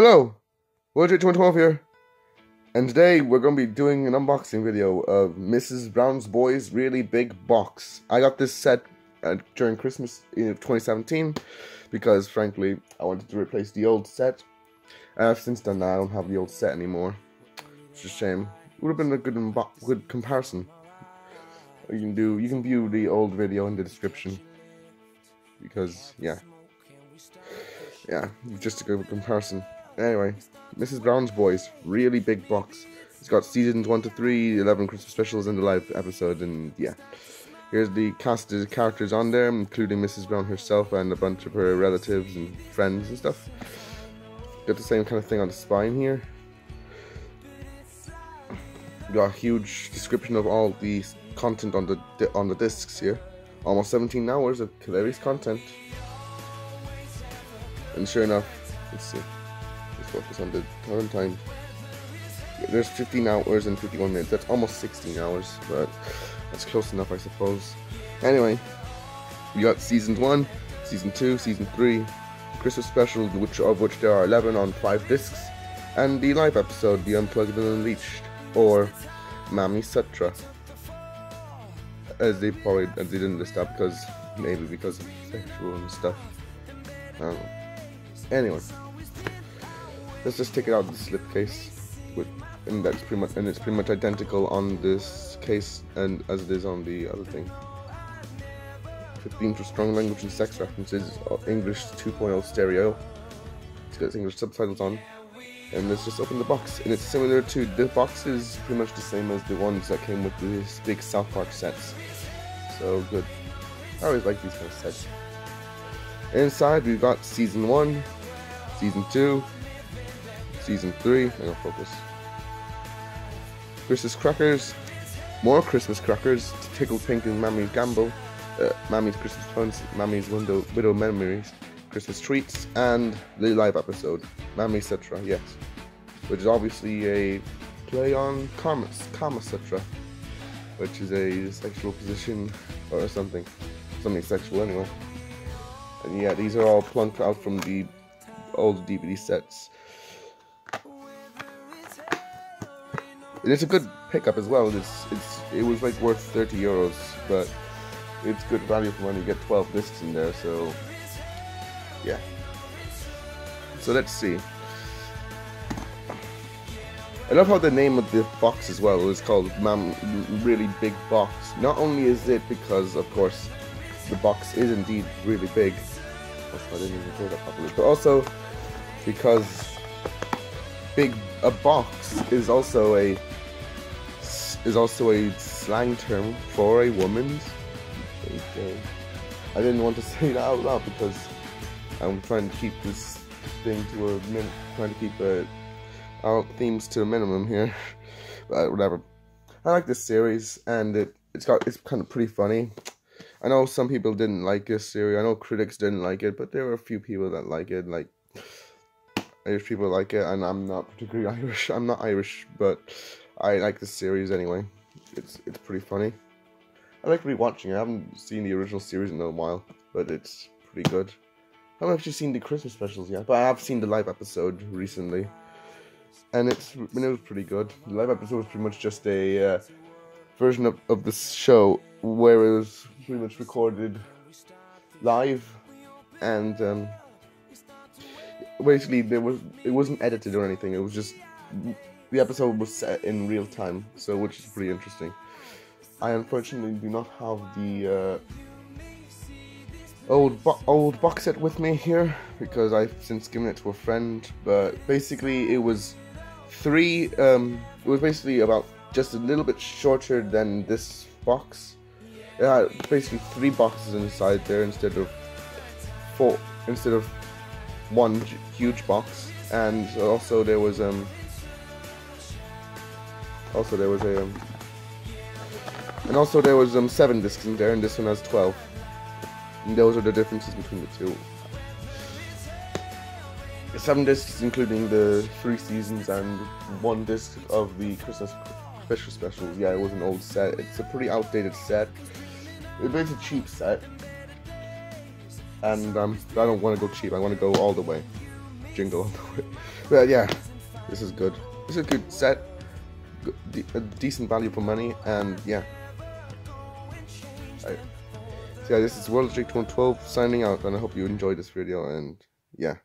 Hello, worldofjake2012 here, and today we're going to be doing an unboxing video of Mrs. Brown's Boys Really Big Box. I got this set uh, during Christmas in 2017 because, frankly, I wanted to replace the old set. I've since then, I don't have the old set anymore. It's a shame. It would have been a good good comparison. You can do. You can view the old video in the description because, yeah, yeah, just a good comparison. Anyway, Mrs. Brown's Boys, really big box. It's got seasons 1 to 3, 11 Christmas specials, and the live episode, and yeah. Here's the cast of characters on there, including Mrs. Brown herself and a bunch of her relatives and friends and stuff. Got the same kind of thing on the spine here. Got a huge description of all the content on the on the discs here. Almost 17 hours of hilarious content. And sure enough, let's see focus on the turn time. There's 15 hours and 51 minutes. That's almost 16 hours, but that's close enough, I suppose. Anyway, we got season one, season two, season three, Christmas special, which of which there are 11 on five discs, and the live episode, The Unplugged and Unleashed, or Mammy Sutra. As they probably as they didn't list up because maybe because of sexual and stuff. I don't know. Anyway. Let's just take it out of the slipcase, with, and that's pretty much, and it's pretty much identical on this case and as it is on the other thing. 15 for strong language and sex references, uh, English 2.0 stereo. It's got English subtitles on. And let's just open the box. And it's similar to, the box is pretty much the same as the ones that came with these big South Park sets. So good. I always like these kind of sets. Inside we've got season 1, season 2, season three. I don't focus. Christmas crackers, more Christmas crackers to tickle Pink and Mammy's gamble, uh, Mammy's Christmas puns, Mammy's window widow memories, Christmas treats, and the live episode, Mammy Sutra. Yes, which is obviously a play on Kama, Kama Sutra, which is a sexual position or something, something sexual anyway. And yeah, these are all plunked out from the old DVD sets. It's a good pickup as well. It's it's it was like worth 30 euros, but it's good value for money. You get 12 discs in there, so yeah. So let's see. I love how the name of the box as well is called Mam Really Big Box. Not only is it because, of course, the box is indeed really big. Oh, I didn't even that properly. But also because big a box is also a is also a slang term for a woman's. I didn't want to say that out loud because I'm trying to keep this thing to a min, trying to keep uh, our themes to a minimum here. but whatever. I like this series, and it it's got it's kind of pretty funny. I know some people didn't like this series. I know critics didn't like it, but there were a few people that like it. Like Irish people like it, and I'm not particularly Irish. I'm not Irish, but I like this series anyway. It's it's pretty funny. I like rewatching. I haven't seen the original series in a while, but it's pretty good. I haven't actually seen the Christmas specials yet, but I have seen the live episode recently, and it's I mean, it was pretty good. The live episode was pretty much just a uh, version of of the show where it was pretty much recorded live, and um, basically there was it wasn't edited or anything. It was just the episode was set in real time, so which is pretty interesting. I unfortunately do not have the uh, old bo- old box set with me here because I've since given it to a friend. But basically, it was three. Um, it was basically about just a little bit shorter than this box. It had basically three boxes inside there instead of four. Instead of one huge box, and also there was um also there was a um, and also there was um seven discs in there, and this one has twelve. And those are the differences between the two. Seven discs, including the three seasons and one disc of the Christmas special special. Yeah, it was an old set. It's a pretty outdated set. It's a cheap set, and um, I don't want to go cheap. I want to go all the way. jingle. All the way. But yeah, this is good. This is a good set, a decent value for money, and yeah. I, so yeah, this is World Streak 112 signing out, and I hope you enjoyed this video, and yeah.